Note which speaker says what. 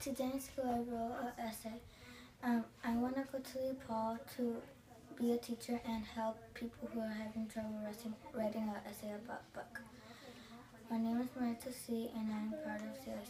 Speaker 1: Today in school I wrote an essay. Um, I want to go to DePaul to be a teacher and help people who are having trouble writing, writing an essay about book. My name is Maritza C. and I am part of CICS.